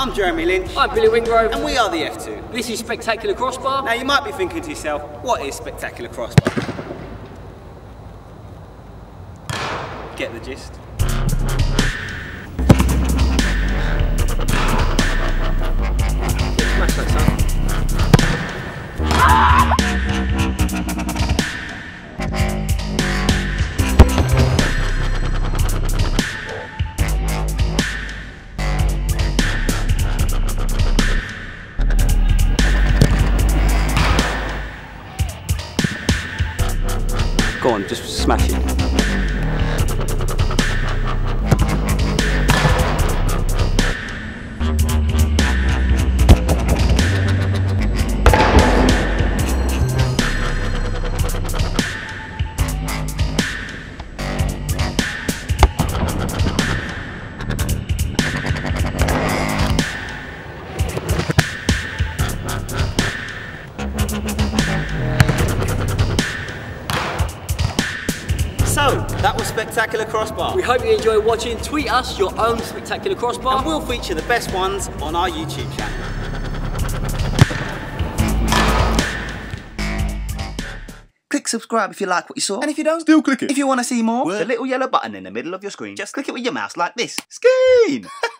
I'm Jeremy Lynch. I'm Billy Wingrove. And we are the F2. This is Spectacular Crossbar. Now you might be thinking to yourself, what is Spectacular Crossbar? Get the gist? Go on, just smash it. So, that was Spectacular Crossbar. We hope you enjoy watching. Tweet us your own Spectacular Crossbar. and we'll feature the best ones on our YouTube channel. Click subscribe if you like what you saw. And if you don't, still click it. If you want to see more, Word. the little yellow button in the middle of your screen, just click it with your mouse like this. Skeen!